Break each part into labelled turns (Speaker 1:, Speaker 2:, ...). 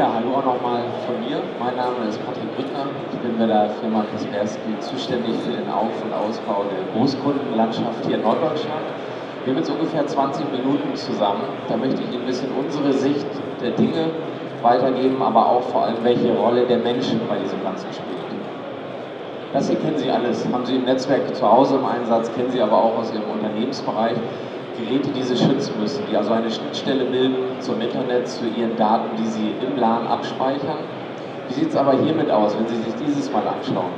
Speaker 1: Ja, hallo auch nochmal von mir. Mein Name ist Patrick Brückner. Ich bin bei der Firma Kaspersky zuständig für den Auf- und Ausbau der Großkundenlandschaft hier in Norddeutschland. Wir haben jetzt ungefähr 20 Minuten zusammen. Da möchte ich Ihnen ein bisschen unsere Sicht der Dinge weitergeben, aber auch vor allem, welche Rolle der Menschen bei diesem Ganzen spielt. Das hier kennen Sie alles, haben Sie im Netzwerk zu Hause im Einsatz, kennen Sie aber auch aus Ihrem Unternehmensbereich. Geräte, die sie schützen müssen, die also eine Schnittstelle bilden zum Internet, zu ihren Daten, die sie im LAN abspeichern. Wie sieht es aber hiermit aus, wenn Sie sich dieses mal anschauen?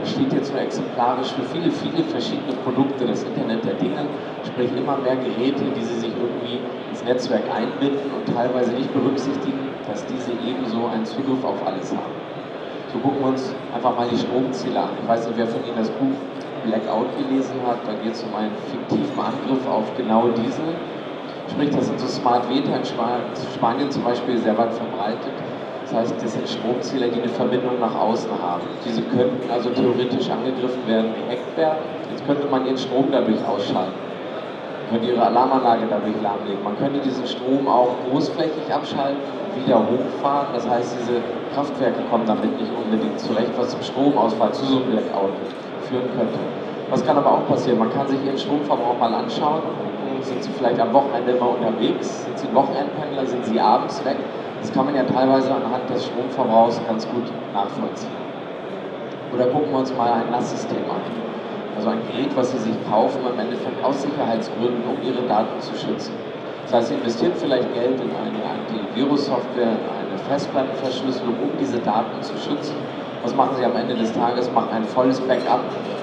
Speaker 1: Das steht jetzt nur exemplarisch für viele, viele verschiedene Produkte, das Internet der Dinge, sprich immer mehr Geräte, die Sie sich irgendwie ins Netzwerk einbinden und teilweise nicht berücksichtigen, dass diese ebenso einen Zugriff auf alles haben. So gucken wir uns einfach mal die Stromziele an. Ich weiß nicht, wer von Ihnen das Buch Blackout gelesen hat, da geht es um einen fiktiven Angriff auf genau diese. Sprich, das sind so Smart Meter in Spanien zum Beispiel sehr weit verbreitet. Das heißt, das sind Stromzähler, die eine Verbindung nach außen haben. Diese könnten also theoretisch angegriffen werden, gehackt werden. Jetzt könnte man ihren Strom dadurch ausschalten. Man könnte ihre Alarmanlage dadurch lahmlegen. Man könnte diesen Strom auch großflächig abschalten wieder hochfahren. Das heißt, diese Kraftwerke kommen damit nicht unbedingt zurecht, was zum Stromausfall zu so einem Blackout führen könnte. Was kann aber auch passieren? Man kann sich ihren Stromverbrauch mal anschauen. Sind Sie vielleicht am Wochenende immer unterwegs? Sind Sie Wochenendpendler? Sind Sie abends weg? Das kann man ja teilweise anhand des Stromverbrauchs ganz gut nachvollziehen. Oder gucken wir uns mal ein NAS-System an. Also ein Gerät, was Sie sich kaufen, im Endeffekt aus Sicherheitsgründen, um Ihre Daten zu schützen. Das heißt, Sie investieren vielleicht Geld in eine Antivirus-Software, in eine Festplattenverschlüsselung, um diese Daten zu schützen was machen Sie am Ende des Tages? Machen ein volles Backup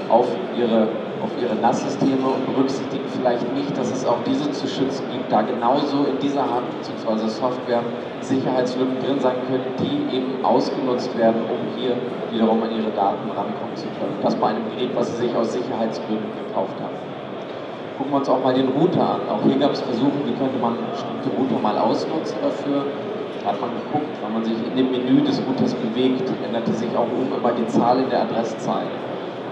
Speaker 1: auf Ihre, auf ihre NAS-Systeme und berücksichtigen vielleicht nicht, dass es auch diese zu schützen gibt, da genauso in dieser Hard- bzw. Software Sicherheitslücken drin sein können, die eben ausgenutzt werden, um hier wiederum an Ihre Daten rankommen zu können. Das bei einem Gerät, was Sie sich aus Sicherheitsgründen gekauft haben. Gucken wir uns auch mal den Router an. Auch hier gab es Versuche, wie könnte man bestimmte Router mal ausnutzen dafür hat man geguckt, wenn man sich in dem Menü des Routers bewegt, änderte sich auch oben immer die Zahl in der Adresszeile.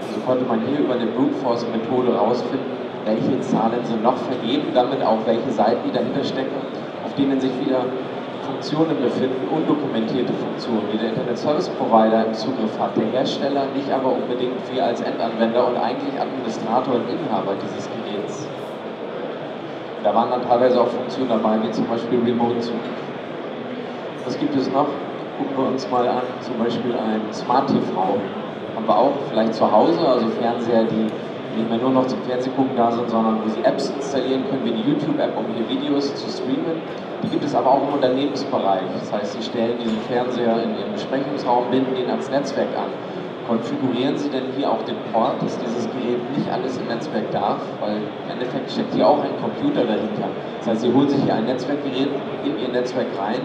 Speaker 1: Also konnte man hier über eine Brute Force Methode herausfinden, welche Zahlen sind noch vergeben, damit auch welche Seiten, dahinter stecken, auf denen sich wieder Funktionen befinden, undokumentierte Funktionen, die der Internet Service Provider im Zugriff hat, der Hersteller, nicht aber unbedingt wir als Endanwender und eigentlich Administrator und Inhaber dieses Geräts. Da waren dann teilweise auch Funktionen dabei, wie zum Beispiel Remote-Zugriff. Was gibt es noch? Gucken wir uns mal an, zum Beispiel ein Smart TV. Haben wir auch vielleicht zu Hause, also Fernseher, die nicht mehr nur noch zum Fernsehgucken da sind, sondern wo Sie Apps installieren können, wie die YouTube-App, um hier Videos zu streamen. Die gibt es aber auch im Unternehmensbereich. Das heißt, Sie stellen diesen Fernseher in Ihrem Besprechungsraum, binden ihn ans Netzwerk an. Konfigurieren Sie denn hier auch den Port, dass dieses Gerät nicht alles im Netzwerk darf, weil im Endeffekt steckt hier auch ein Computer dahinter. Das heißt, Sie holen sich hier ein Netzwerkgerät in Ihr Netzwerk rein,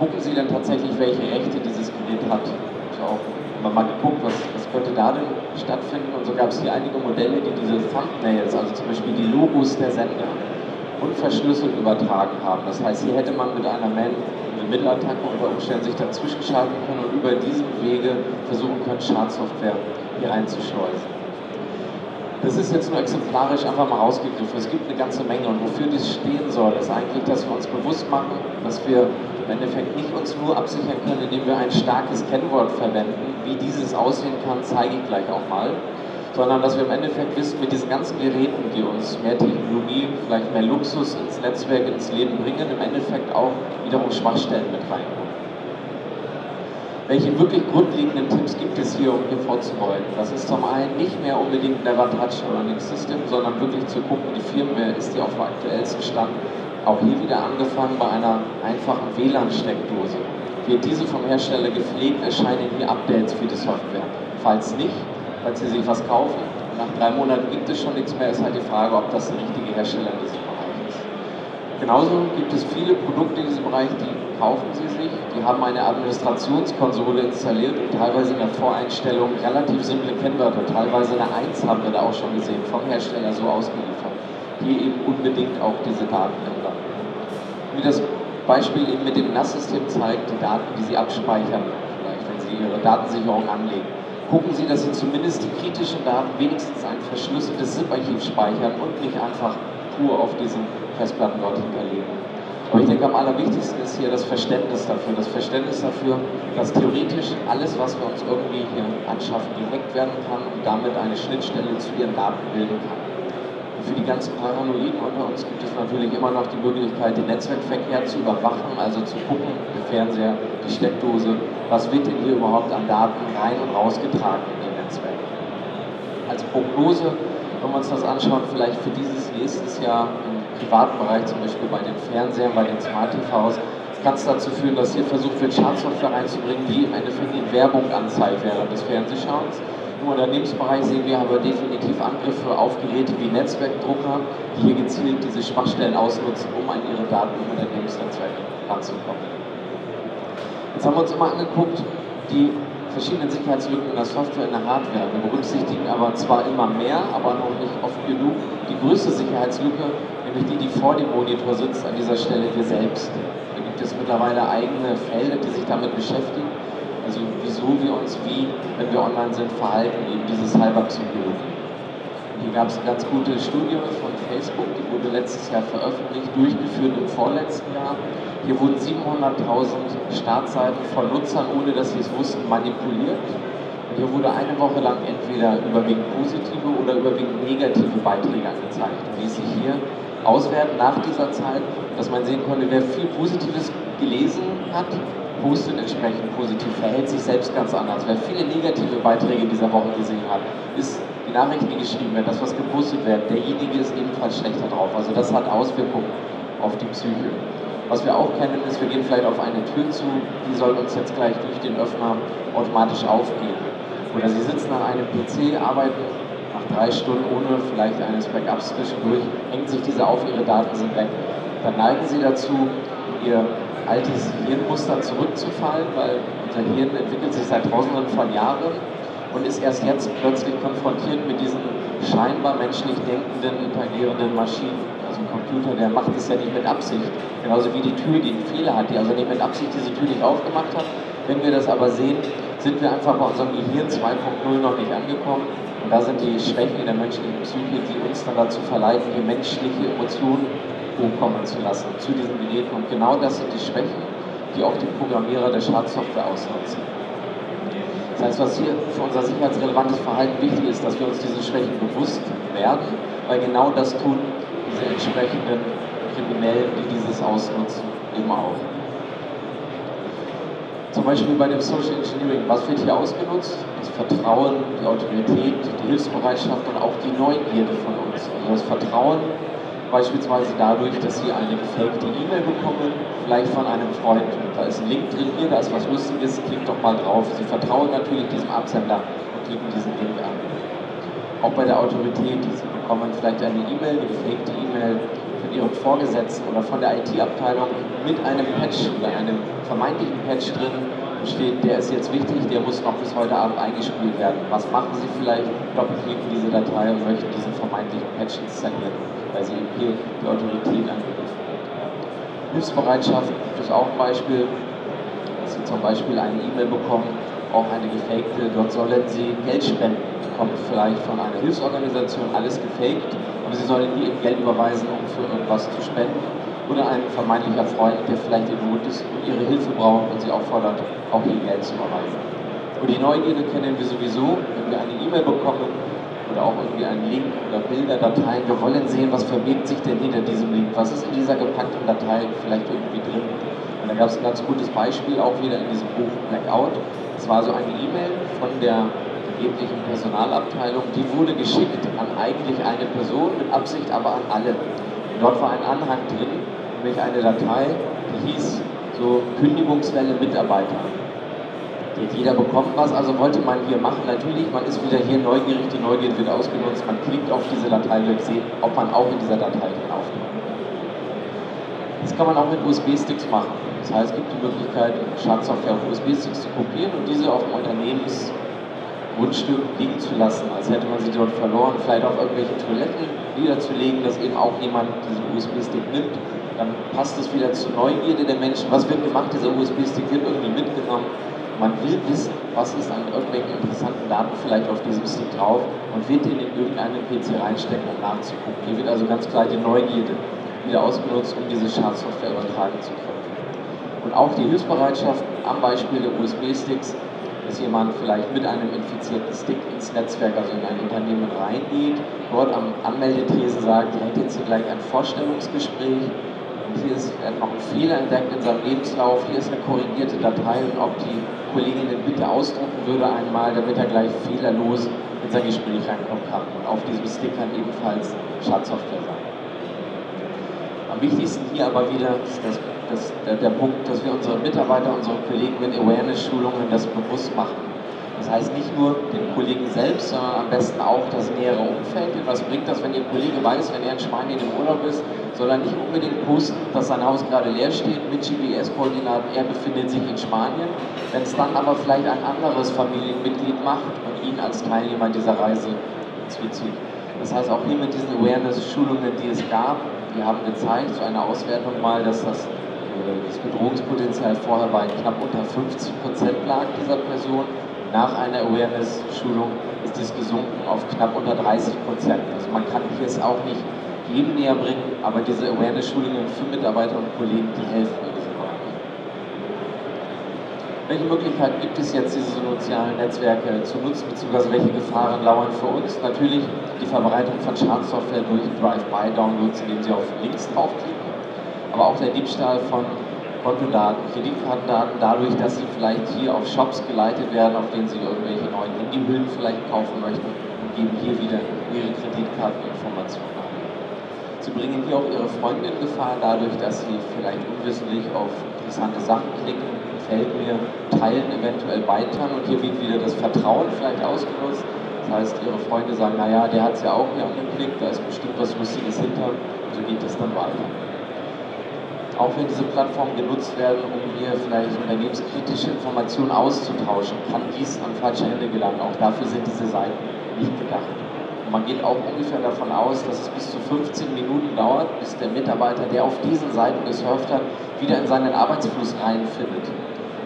Speaker 1: gucken Sie dann tatsächlich, welche Rechte dieses Gerät hat. Ich auch immer mal geguckt, was, was könnte da denn stattfinden. Und so gab es hier einige Modelle, die diese Thumbnails, also zum Beispiel die Logos der Sender, unverschlüsselt übertragen haben. Das heißt, hier hätte man mit einer Man-in-the-Middle-Attacke unter Umständen sich dazwischen schalten können und über diesen Wege versuchen können, Schadsoftware hier einzuschleusen. Das ist jetzt nur exemplarisch einfach mal rausgegriffen. Es gibt eine ganze Menge und wofür dies stehen soll, ist eigentlich, dass wir uns bewusst machen, dass wir im Endeffekt nicht uns nur absichern können, indem wir ein starkes Kennwort verwenden. Wie dieses aussehen kann, zeige ich gleich auch mal. Sondern dass wir im Endeffekt wissen, mit diesen ganzen Geräten, die uns mehr Technologie, vielleicht mehr Luxus ins Netzwerk, ins Leben bringen, im Endeffekt auch wiederum Schwachstellen mit reinkommen welche wirklich grundlegenden Tipps gibt es hier, um hier vorzubeugen? Das ist zum einen nicht mehr unbedingt Never Touch Running System, sondern wirklich zu gucken, die Firmware ist die auf dem aktuellsten Stand. Auch hier wieder angefangen bei einer einfachen WLAN-Steckdose. Wird diese vom Hersteller gepflegt, erscheinen hier Updates für die Software. Falls nicht, falls Sie sich was kaufen, nach drei Monaten gibt es schon nichts mehr, ist halt die Frage, ob das der richtige Hersteller ist. Genauso gibt es viele Produkte in diesem Bereich, die kaufen Sie sich. Die haben eine Administrationskonsole installiert und teilweise in der Voreinstellung relativ simple Kennwörter. Teilweise eine 1 haben wir da auch schon gesehen, vom Hersteller so ausgeliefert. Hier eben unbedingt auch diese Daten ändern. Wie das Beispiel eben mit dem NAS-System zeigt, die Daten, die Sie abspeichern, vielleicht wenn Sie Ihre Datensicherung anlegen. Gucken Sie, dass Sie zumindest die kritischen Daten wenigstens ein verschlüsseltes ZIP-Archiv speichern und nicht einfach pur auf diesen Festplatten dort hinterlegen. Aber ich denke, am allerwichtigsten ist hier das Verständnis dafür. Das Verständnis dafür, dass theoretisch alles, was wir uns irgendwie hier anschaffen, gehackt werden kann und damit eine Schnittstelle zu ihren Daten bilden kann. Und für die ganzen Paranoiden unter uns gibt es natürlich immer noch die Möglichkeit, den Netzwerkverkehr zu überwachen, also zu gucken, der Fernseher, die Steckdose, was wird denn hier überhaupt an Daten rein und rausgetragen in den Netzwerken. Als Prognose wenn wir uns das anschauen, vielleicht für dieses nächstes Jahr privaten Bereich, zum Beispiel bei den Fernsehern, bei den Smart TVs, kann es dazu führen, dass hier versucht wird, Schadsoftware reinzubringen, die im Endeffekt die Werbung anzeigt während des Fernsehschauens. Im Unternehmensbereich sehen wir aber definitiv Angriffe auf Geräte wie Netzwerkdrucker, die hier gezielt diese Schwachstellen ausnutzen, um an ihre Daten im Unternehmensnetzwerk ranzukommen. Jetzt haben wir uns immer angeguckt, die verschiedenen Sicherheitslücken in der Software, in der Hardware. Wir berücksichtigen aber zwar immer mehr, aber noch nicht oft genug die größte Sicherheitslücke, nämlich die, die vor dem Monitor sitzt, an dieser Stelle wir selbst. Da gibt es mittlerweile eigene Felder, die sich damit beschäftigen. Also wieso wir uns wie, wenn wir online sind, verhalten, eben diese Cyberpsychologie. Hier gab es eine ganz gute Studie von Facebook, die wurde letztes Jahr veröffentlicht, durchgeführt im vorletzten Jahr. Hier wurden 700.000 Startseiten von Nutzern, ohne dass sie es wussten, manipuliert. Und hier wurde eine Woche lang entweder überwiegend positive oder überwiegend negative Beiträge angezeigt. Wie es sich hier auswerten nach dieser Zeit, dass man sehen konnte, wer viel Positives gelesen hat, postet entsprechend positiv, verhält sich selbst ganz anders. Wer viele negative Beiträge dieser Woche gesehen hat, ist die Nachrichten, die geschrieben werden, das, was gepostet wird, derjenige ist ebenfalls schlechter drauf. Also das hat Auswirkungen auf die Psyche. Was wir auch kennen, ist, wir gehen vielleicht auf eine Tür zu, die soll uns jetzt gleich durch den Öffner automatisch aufgehen. Oder Sie sitzen an einem PC, arbeiten drei Stunden ohne vielleicht eines Backups zwischendurch, hängt sich diese auf, Ihre Daten sind weg. Dann neigen Sie dazu, Ihr altes Hirnmuster zurückzufallen, weil unser Hirn entwickelt sich seit tausenden von Jahren und ist erst jetzt plötzlich konfrontiert mit diesen scheinbar menschlich denkenden, interagierenden Maschinen also ein Computer, der macht es ja nicht mit Absicht. Genauso wie die Tür, die einen Fehler hat, die also nicht mit Absicht diese Tür nicht aufgemacht hat. Wenn wir das aber sehen, sind wir einfach bei unserem Gehirn 2.0 noch nicht angekommen. Und da sind die Schwächen in der menschlichen Psyche, die uns dann dazu verleiten, hier menschliche Emotionen hochkommen zu lassen zu diesen Geräten. Und genau das sind die Schwächen, die auch die Programmierer der Schadsoftware ausnutzen. Das heißt, was hier für unser sicherheitsrelevantes Verhalten wichtig ist, dass wir uns diese Schwächen bewusst werden, weil genau das tun diese entsprechenden Kriminellen, die dieses ausnutzen, eben auch. Zum Beispiel bei dem Social Engineering, was wird hier ausgenutzt? Das Vertrauen, die Autorität, die Hilfsbereitschaft und auch die Neugierde von uns. Also das Vertrauen beispielsweise dadurch, dass Sie eine gefakte E-Mail bekommen, vielleicht von einem Freund. Da ist ein Link drin, hier, da ist was Lustiges, klickt doch mal drauf. Sie vertrauen natürlich diesem Absender und klicken diesen Link an. Auch bei der Autorität, Sie bekommen vielleicht eine E-Mail, eine gefakte E-Mail Vorgesetzten oder von der IT-Abteilung mit einem Patch oder einem vermeintlichen Patch drin steht, der ist jetzt wichtig, der muss noch bis heute Abend eingespielt werden. Was machen Sie vielleicht? Doppelklicken diese Datei und möchten diesen vermeintlichen Patch installieren, weil Sie hier die Autorität angegriffen wird. Hilfsbereitschaft ist auch ein Beispiel, dass Sie zum Beispiel eine E-Mail bekommen, auch eine gefakte, dort sollen Sie Geld spenden kommt vielleicht von einer Hilfsorganisation, alles gefaked, aber sie sollen nie Geld überweisen, um für irgendwas zu spenden. Oder ein vermeintlicher Freund, der vielleicht in Not ist und ihre Hilfe braucht und sie auffordert, auch ihr Geld zu überweisen. Und die Neugierde kennen wir sowieso, wenn wir eine E-Mail bekommen oder auch irgendwie einen Link oder Bilder, Dateien. Wir wollen sehen, was verbirgt sich denn hinter diesem Link, was ist in dieser gepackten Datei vielleicht irgendwie drin. Und da gab es ein ganz gutes Beispiel auch wieder in diesem Buch Blackout. Es war so eine E-Mail von der angeblichen Personalabteilung, die wurde geschickt an eigentlich eine Person, mit Absicht aber an alle. Dort war ein Anhang drin, nämlich eine Datei, die hieß so Kündigungswelle Mitarbeiter. Die hat jeder bekommen was, also wollte man hier machen. Natürlich, man ist wieder hier neugierig, die Neugier wird ausgenutzt, man klickt auf diese Datei, wird sehen, ob man auch in dieser Datei drin aufgenommen Das kann man auch mit USB-Sticks machen. Das heißt, es gibt die Möglichkeit, Schadsoftware auf USB-Sticks zu kopieren und diese auf dem Unternehmens Grundstück liegen zu lassen, als hätte man sie dort verloren, vielleicht auf irgendwelche Toiletten niederzulegen, dass eben auch jemand diesen USB-Stick nimmt. Dann passt es wieder zur Neugierde der Menschen. Was wird gemacht? Dieser USB-Stick wird irgendwie mitgenommen. Man will wissen, was ist an irgendwelchen interessanten Daten vielleicht auf diesem Stick drauf und wird den in irgendeinen PC reinstecken, um nachzugucken. Hier wird also ganz klar die Neugierde wieder ausgenutzt, um diese Schadsoftware übertragen zu können. Und auch die Hilfsbereitschaft am Beispiel der USB-Sticks, dass jemand vielleicht mit einem infizierten Stick ins Netzwerk, also in ein Unternehmen reingeht, dort am Anmeldetresen sagt, er hätte jetzt hier gleich ein Vorstellungsgespräch und hier ist noch ein Fehler entdeckt in seinem Lebenslauf, hier ist eine korrigierte Datei und ob die Kollegin den bitte ausdrucken würde einmal, damit er gleich fehlerlos in sein Gespräch reinkommen kann. Und auf diesem Stick kann ebenfalls Schadsoftware sein. Am wichtigsten hier aber wieder ist das, das, der, der Punkt, dass wir unsere Mitarbeiter, unsere Kollegen mit Awareness-Schulungen das bewusst machen. Das heißt nicht nur den Kollegen selbst, sondern am besten auch das nähere Umfeld. Denn was bringt das, wenn Ihr Kollege weiß, wenn er in Spanien im Urlaub ist, soll er nicht unbedingt posten, dass sein Haus gerade leer steht mit GPS-Koordinaten, er befindet sich in Spanien. Wenn es dann aber vielleicht ein anderes Familienmitglied macht und ihn als Teilnehmer dieser Reise hinzuzieht. Das heißt auch hier mit diesen Awareness-Schulungen, die es gab, die haben gezeigt, zu einer Auswertung mal, dass das, das Bedrohungspotenzial vorher bei knapp unter 50 Prozent lag dieser Person nach einer Awareness-Schulung ist dies gesunken auf knapp unter 30 Prozent. Also man kann hier es auch nicht jedem näher bringen, aber diese Awareness-Schulungen für Mitarbeiter und Kollegen, die helfen in diesem Bereich. Welche Möglichkeiten gibt es jetzt, diese sozialen Netzwerke zu nutzen, beziehungsweise welche Gefahren lauern für uns? Natürlich die Verbreitung von Schadsoftware durch Drive-by-Downloads, indem Sie auf Links draufklicken, aber auch der Diebstahl von Kontodaten, Kreditkartendaten, dadurch, dass sie vielleicht hier auf Shops geleitet werden, auf denen sie irgendwelche neuen Handyhüllen vielleicht kaufen möchten und geben hier wieder ihre Kreditkarteninformationen an. Sie bringen hier auch ihre Freunde in Gefahr, dadurch, dass sie vielleicht unwissentlich auf interessante Sachen klicken, gefällt mir, teilen, eventuell beitern und hier wird wieder das Vertrauen vielleicht ausgenutzt. Das heißt, ihre Freunde sagen, naja, der hat es ja auch hier angeklickt, da ist bestimmt was Lustiges hinter so geht es dann weiter auch wenn diese Plattformen genutzt werden, um hier vielleicht unternehmenskritische Informationen auszutauschen, kann dies an falsche Hände gelangen. Auch dafür sind diese Seiten nicht gedacht. Und man geht auch ungefähr davon aus, dass es bis zu 15 Minuten dauert, bis der Mitarbeiter, der auf diesen Seiten gesurft hat, wieder in seinen Arbeitsfluss reinfindet.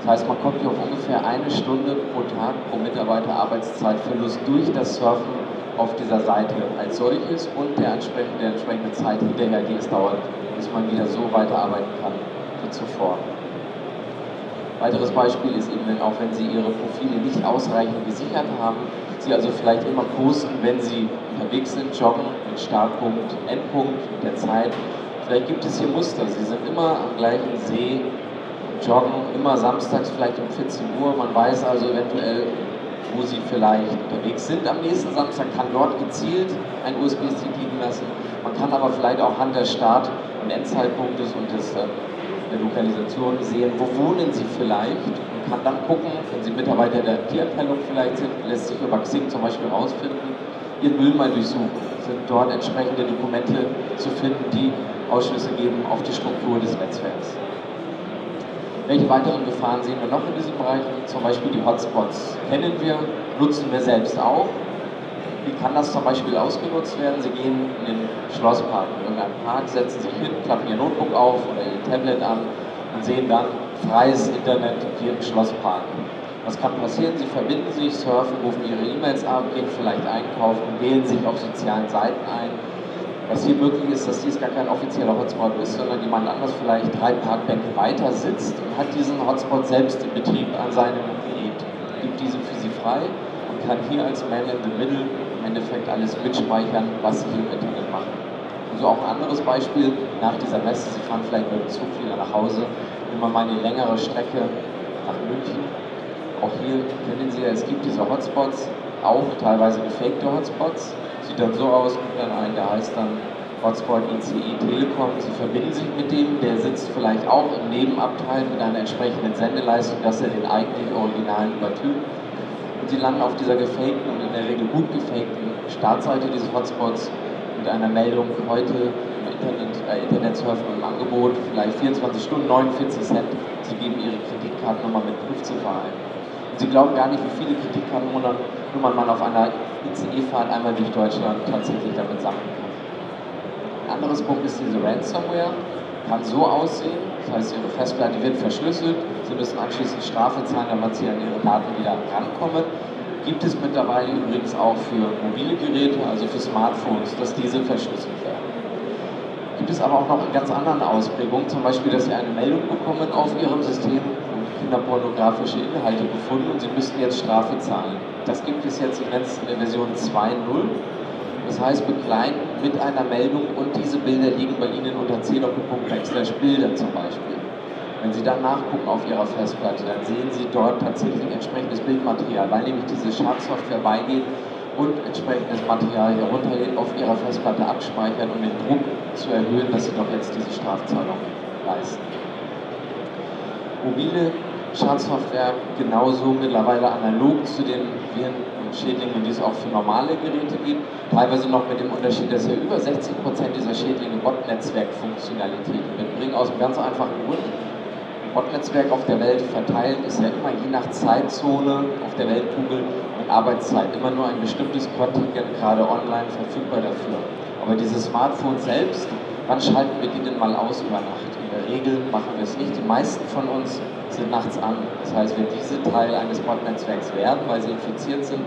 Speaker 1: Das heißt, man kommt hier auf ungefähr eine Stunde pro Tag pro Mitarbeiter Arbeitszeitverlust durch das Surfen auf dieser Seite als solches und der entsprechende, der entsprechende Zeit hinterher, die es dauert, bis man wieder so weiterarbeiten kann wie zuvor. Weiteres Beispiel ist eben, wenn auch wenn Sie Ihre Profile nicht ausreichend gesichert haben, Sie also vielleicht immer posten, wenn Sie unterwegs sind, joggen mit Startpunkt, Endpunkt, der Zeit. Vielleicht gibt es hier Muster. Sie sind immer am gleichen See, joggen, immer samstags vielleicht um 14 Uhr. Man weiß also eventuell, wo Sie vielleicht unterwegs sind am nächsten Samstag, kann dort gezielt ein USB-Stick liegen lassen. Man kann aber vielleicht auch an der Start- und Endzeitpunktes und des, äh, der Lokalisation sehen, wo wohnen Sie vielleicht und kann dann gucken, wenn Sie Mitarbeiter der Tierabteilung vielleicht sind, lässt sich über Xing zum Beispiel herausfinden, Ihren Müll mal durchsuchen. Sind dort entsprechende Dokumente zu finden, die Ausschlüsse geben auf die Struktur des Netzwerks. Welche weiteren Gefahren sehen wir noch in diesem Bereich? Zum Beispiel die Hotspots kennen wir, nutzen wir selbst auch. Wie kann das zum Beispiel ausgenutzt werden? Sie gehen in den Schlosspark, in irgendeinem Park, setzen sich hin, klappen Ihr Notebook auf oder Ihr Tablet an und sehen dann freies Internet hier im Schlosspark. Was kann passieren? Sie verbinden sich, surfen, rufen Ihre E-Mails ab, gehen vielleicht einkaufen, wählen sich auf sozialen Seiten ein was hier möglich ist, dass dies gar kein offizieller Hotspot ist, sondern jemand anders vielleicht drei Parkbänke weiter sitzt und hat diesen Hotspot selbst in Betrieb an seinem Gerät, gibt diese für sie frei und kann hier als Man in the Middle im Endeffekt alles mitspeichern, was sie hier im Internet machen. Also auch ein anderes Beispiel nach dieser Messe, Sie fahren vielleicht mit dem Zug wieder nach Hause, immer mal eine längere Strecke nach München. Auch hier kennen Sie ja, es gibt diese Hotspots, auch teilweise gefakte Hotspots, sieht dann so aus, gibt dann einen, der heißt dann Hotspot ICE Telekom. Sie verbinden sich mit dem, der sitzt vielleicht auch im Nebenabteil mit einer entsprechenden Sendeleistung, dass er den eigentlich Originalen übertönt. Und sie landen auf dieser gefakten und in der Regel gut gefakten Startseite dieses Hotspots mit einer Meldung heute im Internet, äh, Internetsurfen im Angebot, vielleicht 24 Stunden, 49 Cent. Sie geben ihre Kreditkartennummer mit Prüfziffer ein. Sie glauben gar nicht, wie viele Kreditkartennummern man auf einer ICE-Fahrt einmal durch Deutschland tatsächlich damit sammeln kann. Ein anderes Punkt ist diese Ransomware. Kann so aussehen, das heißt, Ihre Festplatte wird verschlüsselt, Sie müssen anschließend Strafe zahlen, damit Sie an Ihre Daten wieder rankommen. Gibt es mittlerweile übrigens auch für mobile Geräte, also für Smartphones, dass diese verschlüsselt werden. gibt es aber auch noch in ganz anderen Ausprägungen, zum Beispiel, dass Sie eine Meldung bekommen auf Ihrem System, kinderpornografische Inhalte gefunden und Sie müssten jetzt Strafe zahlen. Das gibt es jetzt in der Version 2.0. Das heißt, begleiten mit einer Meldung und diese Bilder liegen bei Ihnen unter c backslash Bilder zum Beispiel. Wenn Sie dann nachgucken auf Ihrer Festplatte, dann sehen Sie dort tatsächlich entsprechendes Bildmaterial, weil nämlich diese Schadsoftware beigeht und entsprechendes Material herunterlädt, auf Ihrer Festplatte abspeichern, um den Druck zu erhöhen, dass Sie doch jetzt diese Strafzahlung leisten. Mobile Schadsoftware genauso mittlerweile analog zu den Viren Schädlinge, die es auch für normale Geräte gibt. Teilweise noch mit dem Unterschied, dass ja über 60% dieser Schädlinge Bot-Netzwerk-Funktionalitäten mitbringen, aus einem ganz einfachen Grund. Bot-Netzwerk auf der Welt verteilt ist ja immer je nach Zeitzone auf der Weltkugel und Arbeitszeit immer nur ein bestimmtes Kontingent gerade online verfügbar dafür. Aber diese Smartphones selbst, wann schalten wir die denn mal aus über Nacht? Regel machen wir es nicht. Die meisten von uns sind nachts an. Das heißt, wenn diese Teil eines Bot-Netzwerks werden, weil sie infiziert sind,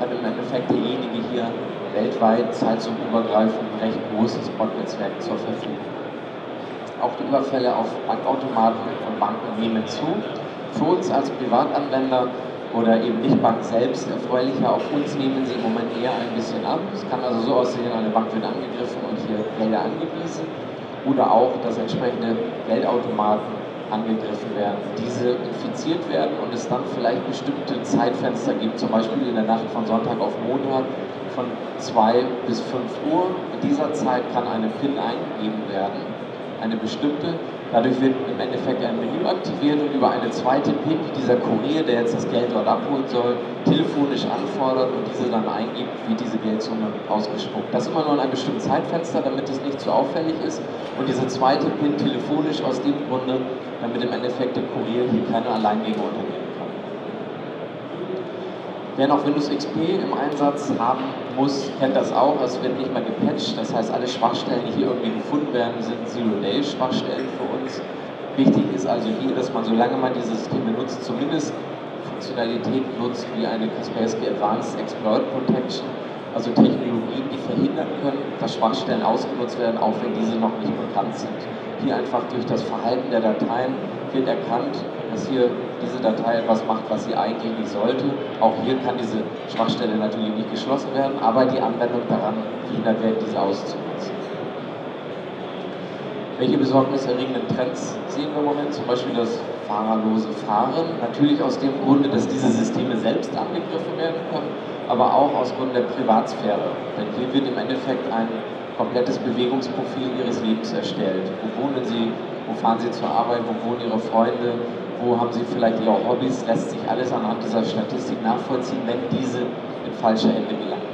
Speaker 1: hat im Endeffekt derjenige hier weltweit zeitzonenübergreifend ein recht großes Bot-Netzwerk zur Verfügung. Auch die Überfälle auf Bankautomaten und Banken nehmen zu. Für uns als Privatanwender oder eben nicht Bank selbst erfreulicher, auf uns nehmen sie im Moment eher ein bisschen ab. Es kann also so aussehen, eine Bank wird angegriffen und hier Gelder angewiesen. Oder auch, dass entsprechende Geldautomaten angegriffen werden, diese infiziert werden und es dann vielleicht bestimmte Zeitfenster gibt, zum Beispiel in der Nacht von Sonntag auf Montag von 2 bis 5 Uhr. In dieser Zeit kann eine PIN eingegeben werden, eine bestimmte. Dadurch wird im Endeffekt ein Menü aktiviert und über eine zweite PIN, die dieser Kurier, der jetzt das Geld dort abholen soll, telefonisch anfordert und diese dann eingibt, wird diese Geldsumme ausgespuckt. Das immer nur in einem bestimmten Zeitfenster, damit es nicht zu auffällig ist. Und diese zweite PIN telefonisch aus dem Grunde, damit im Endeffekt der Kurier hier keine Alleingänge unternehmen kann. Wer noch Windows XP im Einsatz haben muss, kennt das auch. Es wird nicht mehr gepatcht. Das heißt, alle Schwachstellen, die hier irgendwie gefunden werden, sind Zero-Day-Schwachstellen für uns. Wichtig ist also hier, dass man, solange man dieses System benutzt, zumindest Funktionalitäten nutzt wie eine Kaspersky Advanced Exploit Protection, also Technologien, die verhindern können, dass Schwachstellen ausgenutzt werden, auch wenn diese noch nicht bekannt sind. Hier einfach durch das Verhalten der Dateien wird erkannt, dass hier diese Datei etwas macht, was sie eigentlich nicht sollte. Auch hier kann diese Schwachstelle natürlich nicht geschlossen werden, aber die Anwendung daran verhindert werden, diese auszunutzen. Welche besorgniserregenden Trends sehen wir im Moment? Zum Beispiel das fahrerlose Fahren. Natürlich aus dem Grunde, dass diese Systeme selbst angegriffen werden können, aber auch aus Grund der Privatsphäre. Denn hier wird im Endeffekt ein komplettes Bewegungsprofil ihres Lebens erstellt. Wo wohnen sie, wo fahren sie zur Arbeit, wo wohnen ihre Freunde, wo haben sie vielleicht ihre Hobbys, lässt sich alles anhand dieser Statistik nachvollziehen, wenn diese in falsche Hände gelangen.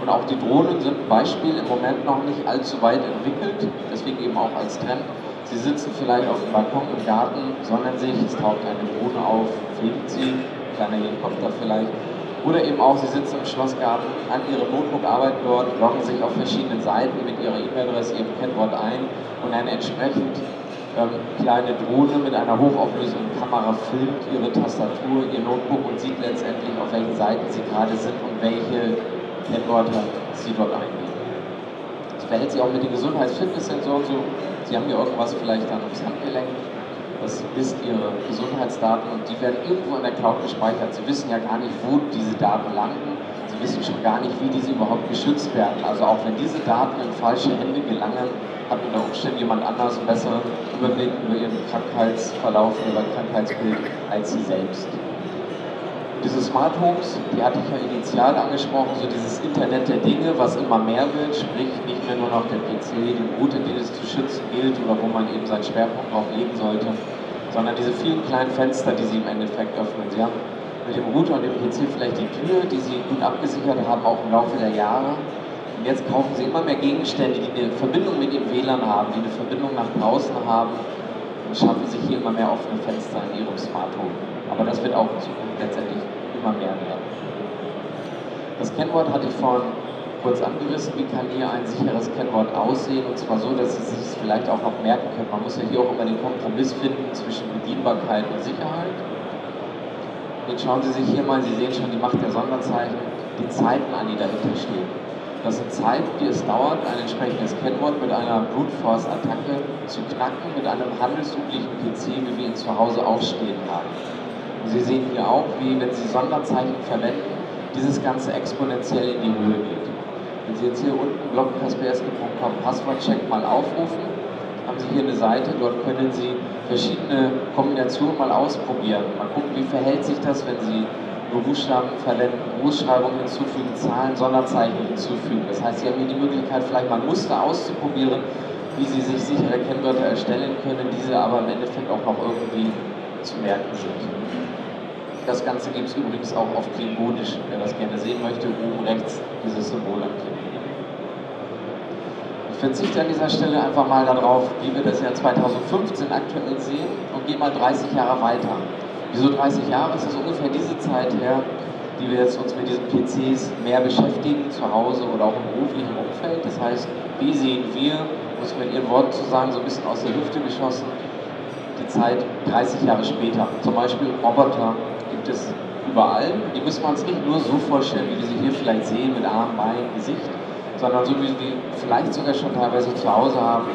Speaker 1: Und auch die Drohnen sind ein Beispiel im Moment noch nicht allzu weit entwickelt, deswegen eben auch als Trend. Sie sitzen vielleicht auf dem Balkon im Garten, sonnen sich, es taucht eine Drohne auf, fliegt sie, kleiner Helikopter vielleicht. Oder eben auch, Sie sitzen im Schlossgarten an Ihrem Notebook, arbeiten dort, loggen sich auf verschiedenen Seiten mit Ihrer E-Mail-Adresse, Ihrem Kennwort ein und eine entsprechend ähm, kleine Drohne mit einer hochauflösenden Kamera filmt Ihre Tastatur, Ihr Notebook und sieht letztendlich, auf welchen Seiten Sie gerade sind und welche Kennwörter Sie dort eingeben. Das verhält sich auch mit den Gesundheits-Fitness-Sensoren so. Sie haben hier irgendwas vielleicht dann ums Handgelenk das ist ihre Gesundheitsdaten und die werden irgendwo in der Cloud gespeichert. Sie wissen ja gar nicht, wo diese Daten landen. Sie wissen schon gar nicht, wie diese überhaupt geschützt werden. Also auch wenn diese Daten in falsche Hände gelangen, hat unter Umständen jemand anders einen besseren Überblick über ihren Krankheitsverlauf, über Krankheitsbild als sie selbst. Diese Smart Homes, die hatte ich ja initial angesprochen, so dieses Internet der Dinge, was immer mehr wird, sprich nicht mehr nur noch der PC, den Router, den es zu schützen gilt oder wo man eben seinen Schwerpunkt drauf legen sollte, sondern diese vielen kleinen Fenster, die sie im Endeffekt öffnen. Sie haben mit dem Router und dem PC vielleicht die Tür, die sie gut abgesichert haben, auch im Laufe der Jahre. Und jetzt kaufen sie immer mehr Gegenstände, die eine Verbindung mit ihrem WLAN haben, die eine Verbindung nach draußen haben und schaffen sich hier immer mehr offene Fenster in ihrem Smart Home. Aber das wird auch in Zukunft letztendlich immer mehr werden. Das Kennwort hatte ich vorhin kurz angerissen. Wie kann hier ein sicheres Kennwort aussehen? Und zwar so, dass Sie sich vielleicht auch noch merken können. Man muss ja hier auch immer den Kompromiss finden zwischen Bedienbarkeit und Sicherheit. Jetzt schauen Sie sich hier mal, Sie sehen schon die Macht der Sonderzeichen, die Zeiten an, die dahinter stehen. Das sind Zeiten, die es dauert, ein entsprechendes Kennwort mit einer Brute Force Attacke zu knacken, mit einem handelsüblichen PC, wie wir ihn zu Hause aufstehen haben. Und Sie sehen hier auch, wie, wenn Sie Sonderzeichen verwenden, dieses Ganze exponentiell in die Höhe geht. Wenn Sie jetzt hier unten blog.kaspersky.com Passwortcheck mal aufrufen, haben Sie hier eine Seite, dort können Sie verschiedene Kombinationen mal ausprobieren. Mal gucken, wie verhält sich das, wenn Sie nur Buchstaben verwenden, Großschreibungen hinzufügen, Zahlen, Sonderzeichen hinzufügen. Das heißt, Sie haben hier die Möglichkeit, vielleicht mal Muster auszuprobieren, wie Sie sich sichere Kennwörter erstellen können, diese aber im Endeffekt auch noch irgendwie zu merken sind. Das Ganze gibt es übrigens auch auf Klingonisch, wer das gerne sehen möchte, oben rechts dieses Symbol am. Ich verzichte an dieser Stelle einfach mal darauf, wie wir das Jahr 2015 aktuell sehen und gehe mal 30 Jahre weiter. Wieso 30 Jahre? Es ist ungefähr diese Zeit her, die wir jetzt uns mit diesen PCs mehr beschäftigen, zu Hause oder auch im beruflichen Umfeld. Das heißt, wie sehen wir, muss mit Ihren Worten zu sagen, so ein bisschen aus der Hüfte geschossen, die Zeit 30 Jahre später. Zum Beispiel Roboter gibt es überall. Die müssen wir uns nicht nur so vorstellen, wie wir sie hier vielleicht sehen, mit Arm, Bein, Gesicht, sondern so wie wir sie vielleicht sogar schon teilweise zu Hause haben.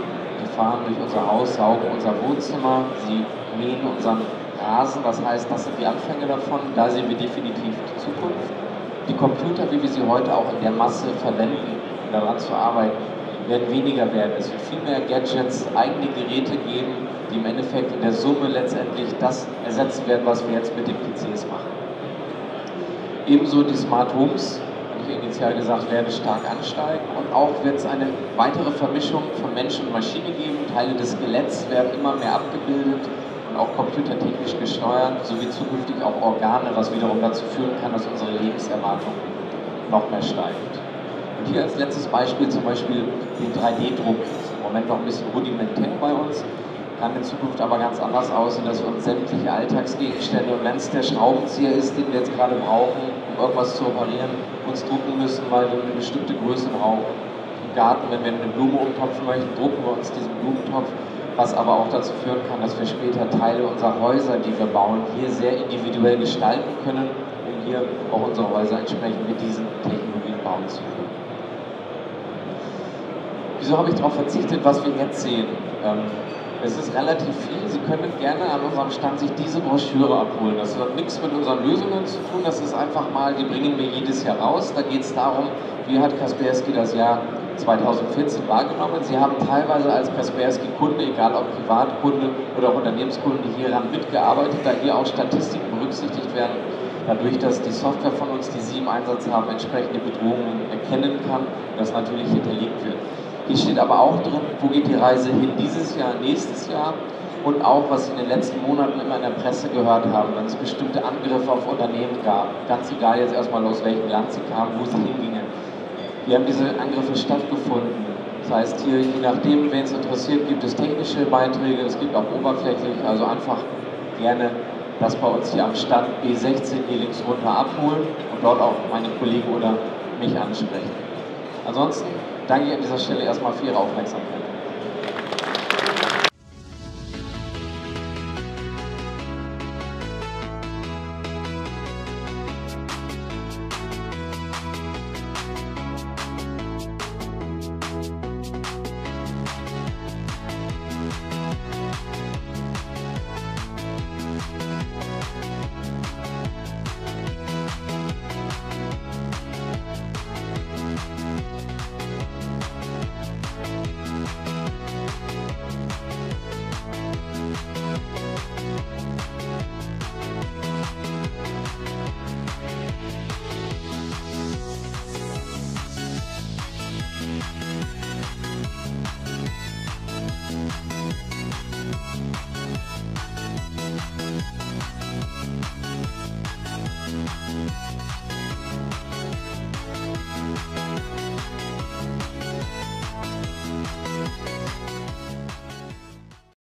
Speaker 1: Die fahren durch unser Haus, saugen unser Wohnzimmer, sie mähen unseren Rasen. Das heißt, das sind die Anfänge davon. Da sehen wir definitiv die Zukunft. Die Computer, wie wir sie heute auch in der Masse verwenden, um daran zu arbeiten, werden weniger werden. Es wird viel mehr Gadgets, eigene Geräte geben, die im Endeffekt in der Summe letztendlich das ersetzen werden, was wir jetzt mit den PCs machen. Ebenso die Smart Homes, habe ich initial gesagt, werden stark ansteigen und auch wird es eine weitere Vermischung von Mensch und Maschine geben. Teile des Skeletts werden immer mehr abgebildet auch computertechnisch gesteuert, sowie zukünftig auch Organe, was wiederum dazu führen kann, dass unsere Lebenserwartung noch mehr steigt. Und hier als letztes Beispiel zum Beispiel den 3D-Druck. Im Moment noch ein bisschen rudimentär bei uns, kann in Zukunft aber ganz anders aussehen, dass wir uns sämtliche Alltagsgegenstände wenn es der Schraubenzieher ist, den wir jetzt gerade brauchen, um irgendwas zu operieren, uns drucken müssen, weil wir eine bestimmte Größe brauchen. Im Garten, wenn wir eine Blume umtopfen möchten, drucken wir uns diesen Blumentopf, was aber auch dazu führen kann, dass wir später Teile unserer Häuser, die wir bauen, hier sehr individuell gestalten können, um hier auch unsere Häuser entsprechend mit diesen Technologien bauen zu können. Wieso habe ich darauf verzichtet, was wir jetzt sehen? Ähm, es ist relativ viel. Sie können gerne an unserem Stand sich diese Broschüre abholen. Das hat nichts mit unseren Lösungen zu tun. Das ist einfach mal, die bringen wir jedes Jahr raus. Da geht es darum, wie hat Kaspersky das Jahr 2014 wahrgenommen. Sie haben teilweise als Kaspersky-Kunde, egal ob Privatkunde oder auch Unternehmenskunde, hieran mitgearbeitet, da hier auch Statistiken berücksichtigt werden, dadurch, dass die Software von uns, die Sie im Einsatz haben, entsprechende Bedrohungen erkennen kann, das natürlich hinterlegt wird. Hier steht aber auch drin, wo geht die Reise hin dieses Jahr, nächstes Jahr und auch, was Sie in den letzten Monaten immer in der Presse gehört haben, wenn es bestimmte Angriffe auf Unternehmen gab, ganz egal jetzt erstmal aus welchem Land sie kamen, wo sie hingingen. Wie haben diese Angriffe stattgefunden? Das heißt, hier, je nachdem, wen es interessiert, gibt es technische Beiträge, es gibt auch oberflächlich, also einfach gerne das bei uns hier am Stand B16 hier links runter abholen und dort auch meine Kollegen oder mich ansprechen. Ansonsten danke ich an dieser Stelle erstmal für Ihre Aufmerksamkeit.